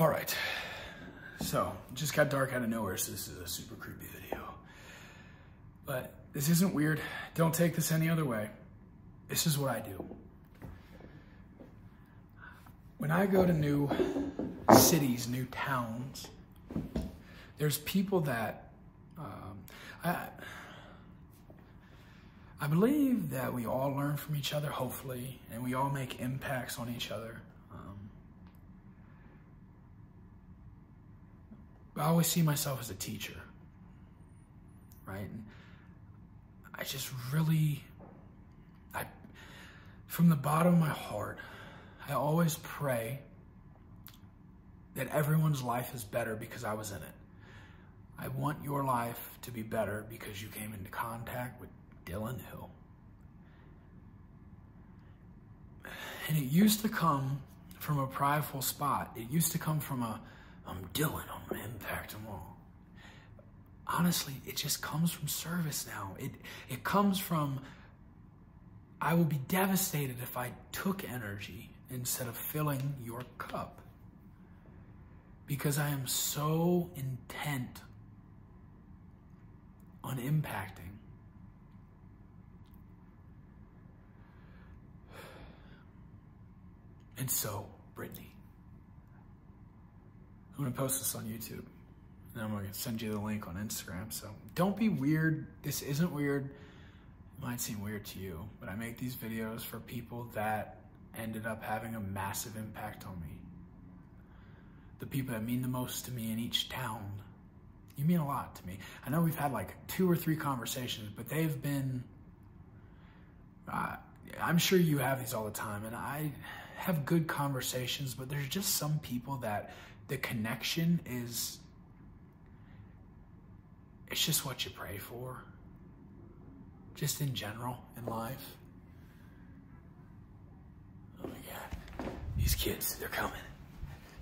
All right. So, just got dark out of nowhere, so this is a super creepy video. But this isn't weird. Don't take this any other way. This is what I do. When I go to new cities, new towns, there's people that um, I, I believe that we all learn from each other, hopefully, and we all make impacts on each other. I always see myself as a teacher, right? And I just really, I, from the bottom of my heart, I always pray that everyone's life is better because I was in it. I want your life to be better because you came into contact with Dylan Hill. And it used to come from a prideful spot. It used to come from a, I'm Dylan, I'm impact them all. Honestly, it just comes from service now. It, it comes from, I will be devastated if I took energy instead of filling your cup. Because I am so intent on impacting. And so, Brittany, I'm to post this on YouTube. And I'm to send you the link on Instagram. So don't be weird. This isn't weird. It might seem weird to you, but I make these videos for people that ended up having a massive impact on me. The people that mean the most to me in each town. You mean a lot to me. I know we've had like two or three conversations, but they've been. Uh, I'm sure you have these all the time, and I have good conversations, but there's just some people that the connection is. It's just what you pray for. Just in general in life. Oh my God. These kids, they're coming.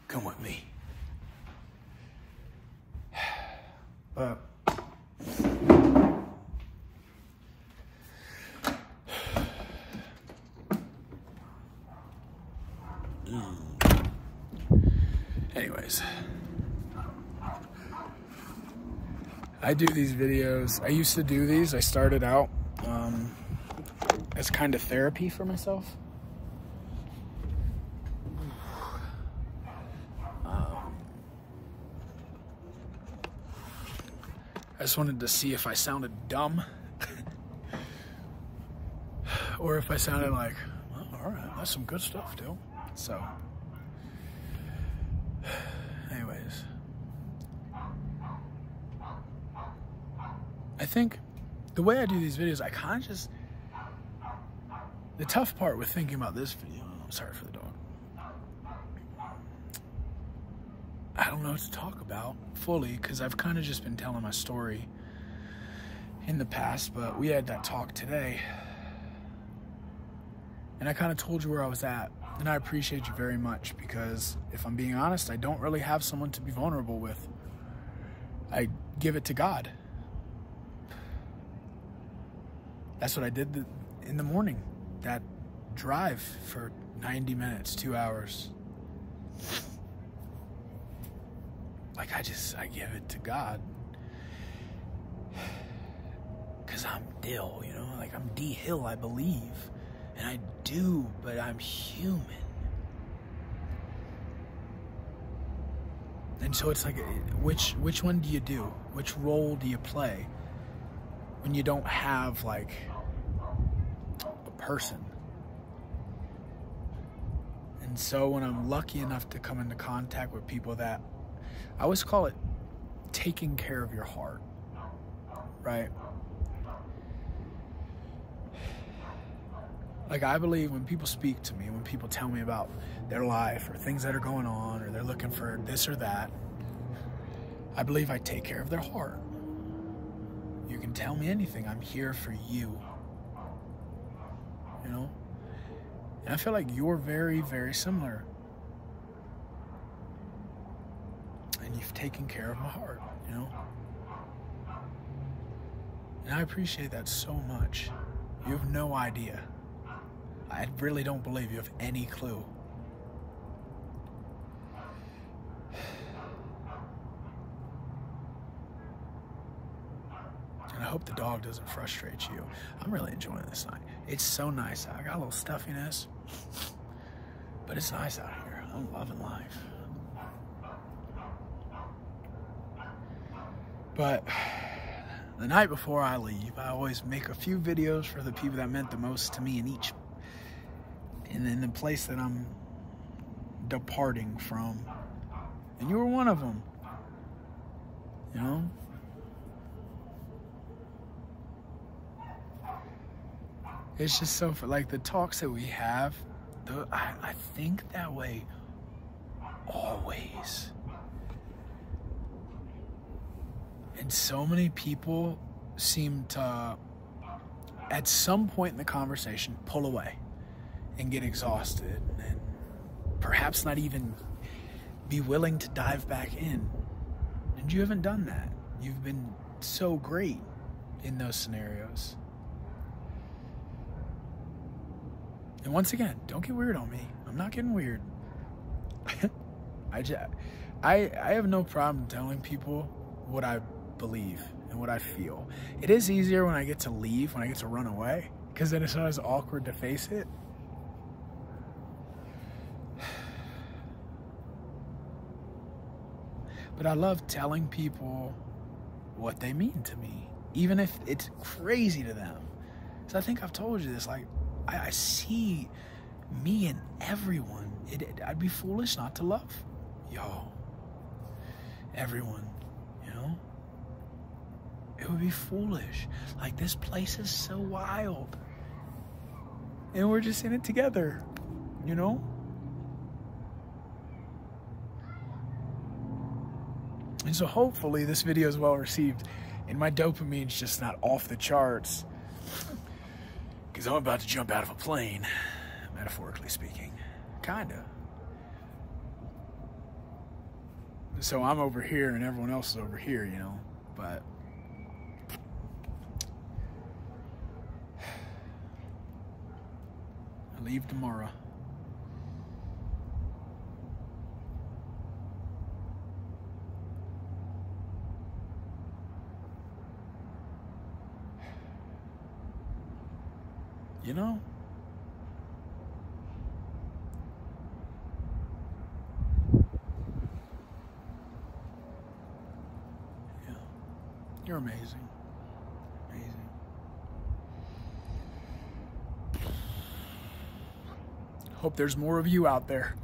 Come with me. But anyways, I do these videos. I used to do these. I started out um, as kind of therapy for myself. I just wanted to see if I sounded dumb or if I sounded like, well, all right, that's some good stuff, too. So, anyways, I think the way I do these videos, I kind of just, the tough part with thinking about this video, oh, I'm sorry for the dog. I don't know what to talk about fully because I've kind of just been telling my story in the past, but we had that talk today. And I kind of told you where I was at. And I appreciate you very much because if I'm being honest, I don't really have someone to be vulnerable with. I give it to God. That's what I did in the morning. That drive for 90 minutes, two hours. Like I just I give it to God. Cause I'm Dill, you know, like I'm D Hill, I believe. And I do, but I'm human. And so it's like which which one do you do? Which role do you play when you don't have like a person? And so when I'm lucky enough to come into contact with people that I always call it taking care of your heart, right? Like, I believe when people speak to me, when people tell me about their life or things that are going on or they're looking for this or that, I believe I take care of their heart. You can tell me anything. I'm here for you. You know? And I feel like you're very, very similar. and you've taken care of my heart, you know? And I appreciate that so much. You have no idea. I really don't believe you have any clue. And I hope the dog doesn't frustrate you. I'm really enjoying this night. It's so nice. I got a little stuffiness, but it's nice out here. I'm loving life. But the night before I leave, I always make a few videos for the people that meant the most to me in each and in the place that I'm departing from. And you were one of them. You know? It's just so, for like the talks that we have, the, I, I think that way always. And so many people seem to, at some point in the conversation, pull away and get exhausted and perhaps not even be willing to dive back in. And you haven't done that. You've been so great in those scenarios. And once again, don't get weird on me. I'm not getting weird. I, just, I, I have no problem telling people what I believe and what I feel. It is easier when I get to leave, when I get to run away, because then it's not as awkward to face it. But I love telling people what they mean to me, even if it's crazy to them. So I think I've told you this. Like, I, I see me in everyone. It, it, I'd be foolish not to love y'all, everyone. You know, it would be foolish. Like this place is so wild, and we're just in it together. You know. And so hopefully this video is well received and my dopamine's just not off the charts because I'm about to jump out of a plane, metaphorically speaking. Kinda. So I'm over here and everyone else is over here, you know, but I leave tomorrow. You know? Yeah. You're amazing. Amazing. Hope there's more of you out there.